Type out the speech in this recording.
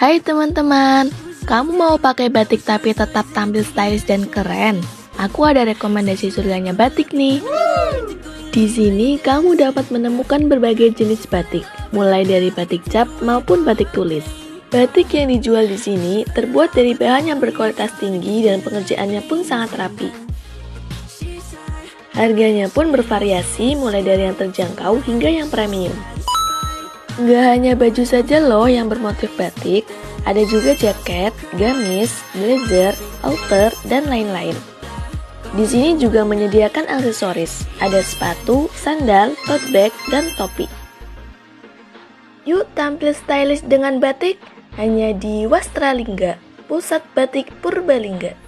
Hai teman-teman, kamu mau pakai batik tapi tetap tampil stylish dan keren? Aku ada rekomendasi surganya batik nih. Di sini kamu dapat menemukan berbagai jenis batik, mulai dari batik cap maupun batik tulis. Batik yang dijual di sini terbuat dari bahan yang berkualitas tinggi dan pengerjaannya pun sangat rapi. Harganya pun bervariasi mulai dari yang terjangkau hingga yang premium. Nggak hanya baju saja loh yang bermotif batik, ada juga jaket, gamis, blazer, outer, dan lain-lain. Di sini juga menyediakan aksesoris, ada sepatu, sandal, tote bag, dan topi. Yuk tampil stylish dengan batik hanya di Wastralingga, Pusat Batik Purbalingga.